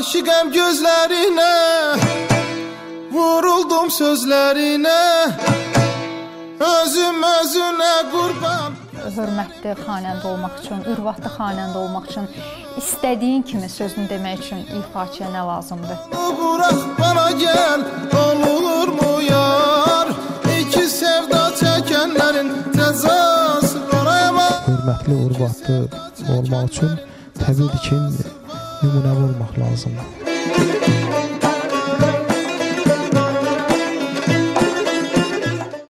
Aşıqəm gözlərinə Vuruldum sözlərinə Özüm özünə qurban hörmətli xanəndə olmaq üçün, ürvatlı xanəndə olmaq üçün istədiyin kimi sözünü demək üçün ifaçıya nə lazımdır? Bırax bana gəl, olurmu yar? İki sevda çəkənlərin cəzası var ayama. hörmətli, urvatlı olmaq üçün təbiidir ki, نمونه ور مخلاصم